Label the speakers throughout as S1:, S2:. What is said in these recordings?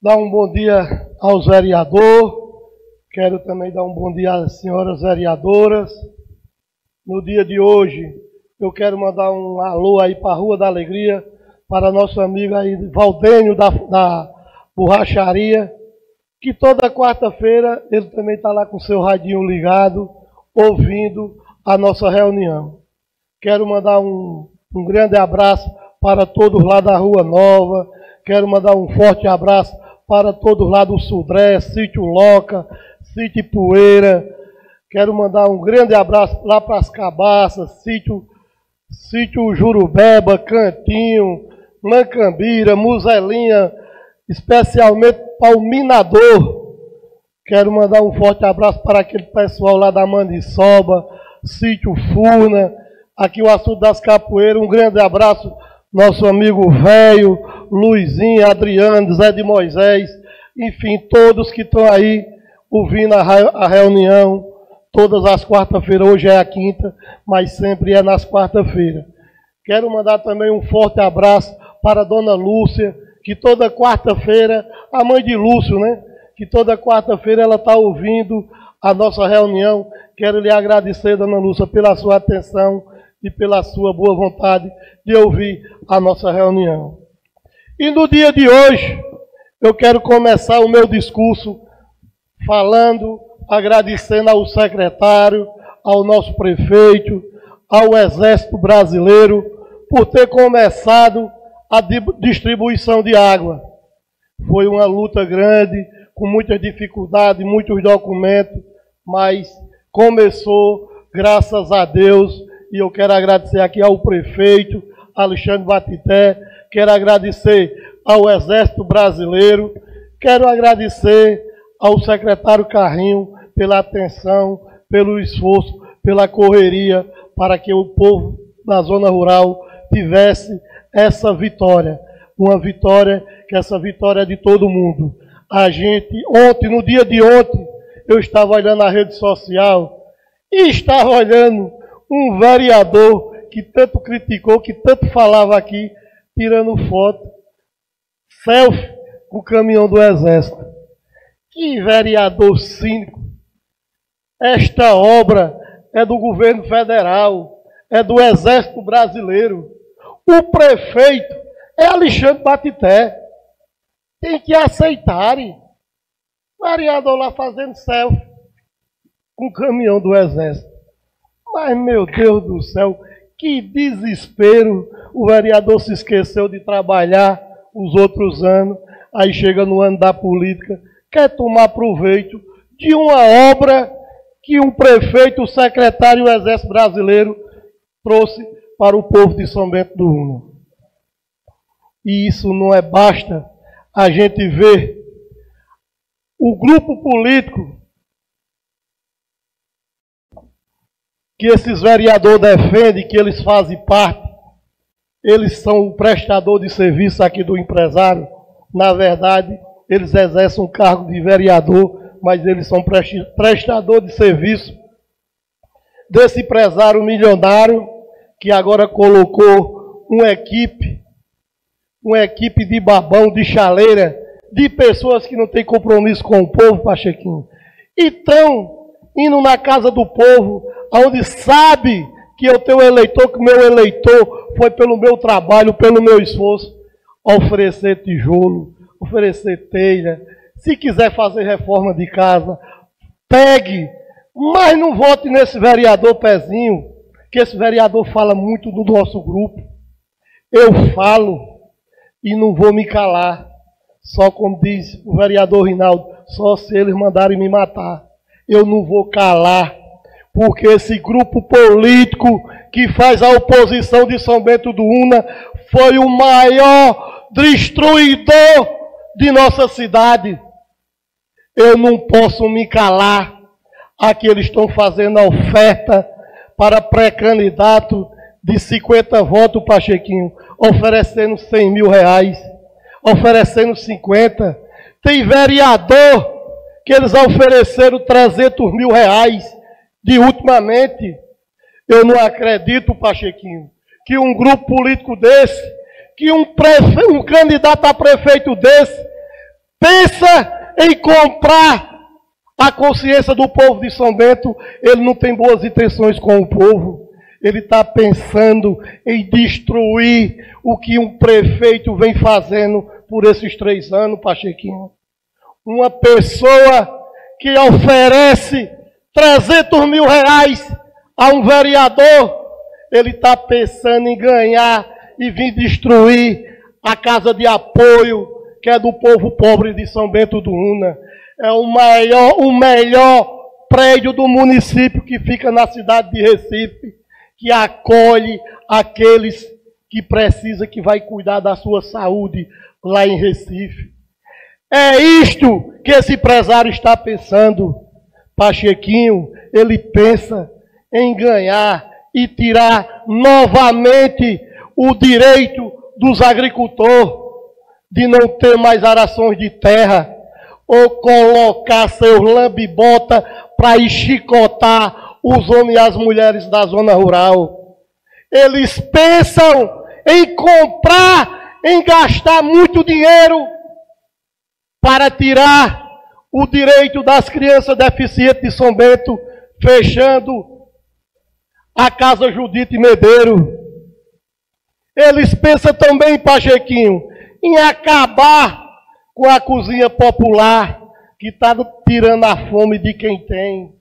S1: dar um bom dia aos vereadores. Quero também dar um bom dia às senhoras vereadoras. No dia de hoje, eu quero mandar um alô aí para a Rua da Alegria, para nosso amigo aí, Valdênio da, da Borracharia, que toda quarta-feira ele também está lá com seu radinho ligado, ouvindo a nossa reunião. Quero mandar um, um grande abraço para todos lá da Rua Nova. Quero mandar um forte abraço para todos lá do Sudré, Sítio Loca, Sítio Poeira. Quero mandar um grande abraço lá para as Cabaças, Sítio, Sítio Jurubeba, Cantinho, Mancambira, Muzelinha, especialmente para o Minador. Quero mandar um forte abraço para aquele pessoal lá da Mandiçoba, Sítio Funa, aqui o Açude das Capoeiras. Um grande abraço, nosso amigo velho, Luizinho, Adriano, Zé de Moisés, enfim, todos que estão aí ouvindo a reunião todas as quarta-feiras. Hoje é a quinta, mas sempre é nas quarta-feiras. Quero mandar também um forte abraço para a dona Lúcia, que toda quarta-feira, a mãe de Lúcio, né? Que toda quarta-feira ela está ouvindo a nossa reunião. Quero lhe agradecer, dona Lúcia, pela sua atenção e pela sua boa vontade de ouvir a nossa reunião. E no dia de hoje, eu quero começar o meu discurso falando, agradecendo ao secretário, ao nosso prefeito, ao Exército Brasileiro, por ter começado a distribuição de água. Foi uma luta grande, com muitas dificuldades, muitos documentos, mas começou, graças a Deus, e eu quero agradecer aqui ao prefeito Alexandre Batité, quero agradecer ao Exército Brasileiro, quero agradecer ao secretário Carrinho pela atenção, pelo esforço, pela correria para que o povo da zona rural tivesse essa vitória. Uma vitória, que essa vitória é de todo mundo. A gente, ontem, no dia de ontem, eu estava olhando a rede social e estava olhando um vereador que tanto criticou, que tanto falava aqui, tirando foto, selfie com o caminhão do exército. Que vereador cínico. Esta obra é do governo federal, é do exército brasileiro. O prefeito é Alexandre Batité. Tem que aceitarem. Vereador lá fazendo selfie com o caminhão do exército. Mas, meu Deus do céu, que desespero. O vereador se esqueceu de trabalhar os outros anos. Aí chega no ano da política, quer tomar proveito de uma obra que um prefeito, o secretário do Exército Brasileiro trouxe para o povo de São Bento do Una. E isso não é basta a gente ver o grupo político que esses vereadores defendem, que eles fazem parte, eles são o prestador de serviço aqui do empresário. Na verdade, eles exercem um cargo de vereador, mas eles são prestador de serviço desse empresário milionário que agora colocou uma equipe, uma equipe de babão, de chaleira, de pessoas que não têm compromisso com o povo, Pachequinho. E estão indo na casa do povo, onde sabe que eu tenho eleitor, que o meu eleitor foi pelo meu trabalho, pelo meu esforço, oferecer tijolo, oferecer telha. Se quiser fazer reforma de casa, pegue, mas não vote nesse vereador pezinho que esse vereador fala muito do nosso grupo. Eu falo e não vou me calar. Só como diz o vereador Rinaldo, só se eles mandarem me matar. Eu não vou calar, porque esse grupo político que faz a oposição de São Bento do Una foi o maior destruidor de nossa cidade. Eu não posso me calar. Aqui eles estão fazendo a oferta para pré-candidato de 50 votos, Pachequinho, oferecendo 100 mil reais, oferecendo 50. Tem vereador que eles ofereceram 300 mil reais de ultimamente. Eu não acredito, Pachequinho, que um grupo político desse, que um, prefe... um candidato a prefeito desse, pensa em comprar a consciência do povo de São Bento, ele não tem boas intenções com o povo. Ele está pensando em destruir o que um prefeito vem fazendo por esses três anos, Pachequinho. Uma pessoa que oferece 300 mil reais a um vereador, ele está pensando em ganhar e vir destruir a casa de apoio que é do povo pobre de São Bento do Una. É o maior, o melhor prédio do município que fica na cidade de Recife, que acolhe aqueles que precisa que vai cuidar da sua saúde lá em Recife. É isto que esse empresário está pensando. Pachequinho, ele pensa em ganhar e tirar novamente o direito dos agricultores de não ter mais arações de terra, ou colocar seus lambibota para chicotar os homens e as mulheres da zona rural. Eles pensam em comprar, em gastar muito dinheiro para tirar o direito das crianças deficientes de São Bento, fechando a Casa Judite Medeiro. Eles pensam também, Pachequinho, em acabar com a cozinha popular, que está tirando a fome de quem tem,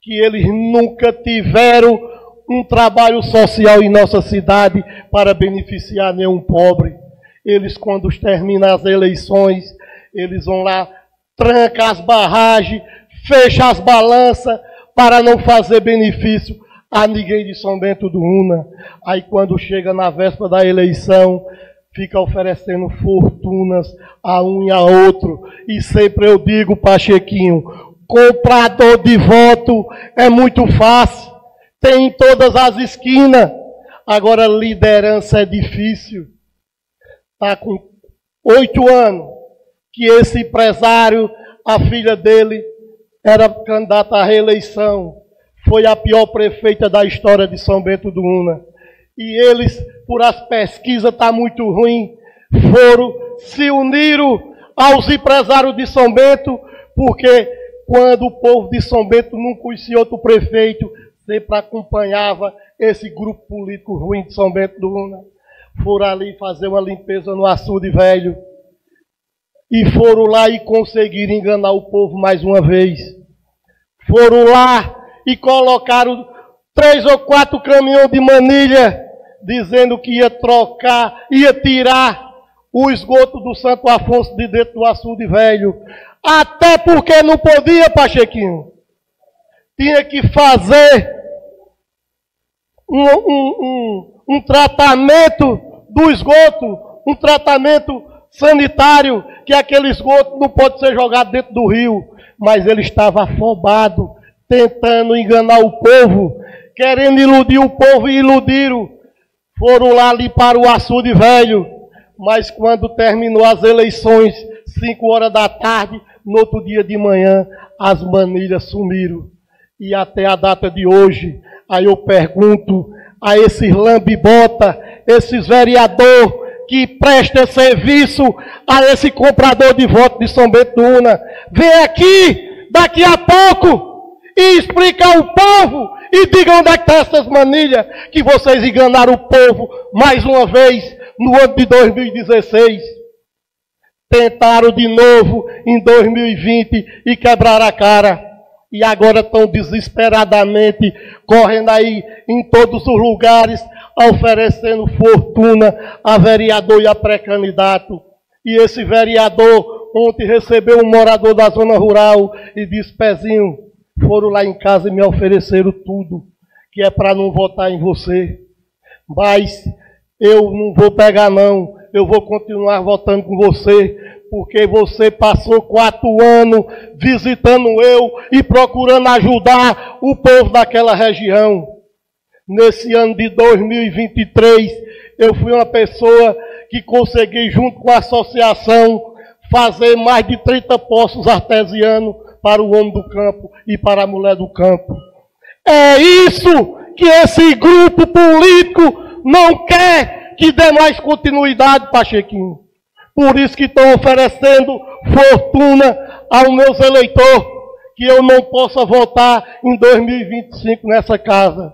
S1: que eles nunca tiveram um trabalho social em nossa cidade para beneficiar nenhum pobre. Eles, quando terminam as eleições, eles vão lá, tranca as barragens, fecha as balanças para não fazer benefício a ninguém de São Bento do Una. Aí quando chega na véspera da eleição, fica oferecendo fortunas a um e a outro. E sempre eu digo, Pachequinho, comprador de voto é muito fácil. Tem em todas as esquinas. Agora liderança é difícil. Está com oito anos que esse empresário, a filha dele, era candidata à reeleição foi a pior prefeita da história de São Bento do Una. E eles, por as pesquisas tá muito ruim, foram, se uniram aos empresários de São Bento, porque quando o povo de São Bento não conhecia outro prefeito, sempre acompanhava esse grupo político ruim de São Bento do Una. Foram ali fazer uma limpeza no açude velho. E foram lá e conseguiram enganar o povo mais uma vez. Foram lá e colocaram três ou quatro caminhões de manilha, dizendo que ia trocar, ia tirar o esgoto do Santo Afonso de dentro do açude velho. Até porque não podia, Pachequinho. Tinha que fazer um, um, um, um tratamento do esgoto, um tratamento sanitário, que aquele esgoto não pode ser jogado dentro do rio. Mas ele estava afobado tentando enganar o povo, querendo iludir o povo e iludiram. Foram lá ali para o açude velho, mas quando terminou as eleições, cinco horas da tarde, no outro dia de manhã, as manilhas sumiram. E até a data de hoje, aí eu pergunto a esses lambibota, esses vereador que presta serviço a esse comprador de voto de São Bento vem aqui, daqui a pouco, e explicar ao povo e diga onde é que estão essas manilhas que vocês enganaram o povo mais uma vez no ano de 2016. Tentaram de novo em 2020 e quebraram a cara. E agora estão desesperadamente correndo aí em todos os lugares, oferecendo fortuna a vereador e a pré-candidato. E esse vereador ontem recebeu um morador da zona rural e disse, Pezinho, foram lá em casa e me ofereceram tudo, que é para não votar em você. Mas eu não vou pegar não, eu vou continuar votando com você, porque você passou quatro anos visitando eu e procurando ajudar o povo daquela região. Nesse ano de 2023, eu fui uma pessoa que consegui, junto com a associação, fazer mais de 30 poços artesianos para o homem do campo e para a mulher do campo. É isso que esse grupo político não quer que dê mais continuidade, Pachequinho. Por isso que estou oferecendo fortuna aos meus eleitores, que eu não possa votar em 2025 nessa casa.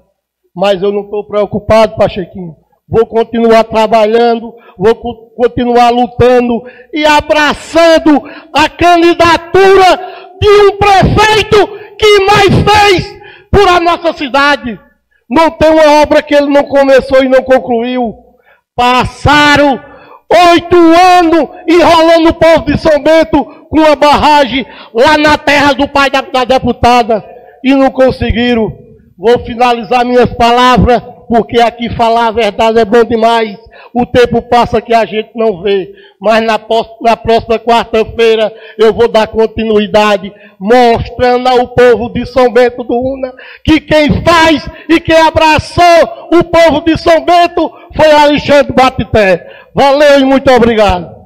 S1: Mas eu não estou preocupado, Pachequinho. Vou continuar trabalhando, vou continuar lutando e abraçando a candidatura de um prefeito que mais fez por a nossa cidade. Não tem uma obra que ele não começou e não concluiu. Passaram oito anos enrolando o povo de São Bento com uma barragem lá na terra do pai da, da deputada e não conseguiram. Vou finalizar minhas palavras, porque aqui falar a verdade é bom demais. O tempo passa que a gente não vê. Mas na, na próxima quarta-feira eu vou dar continuidade, mostrando ao povo de São Bento do Una que quem faz e quem abraçou o povo de São Bento foi Alexandre Batité. Valeu e muito obrigado.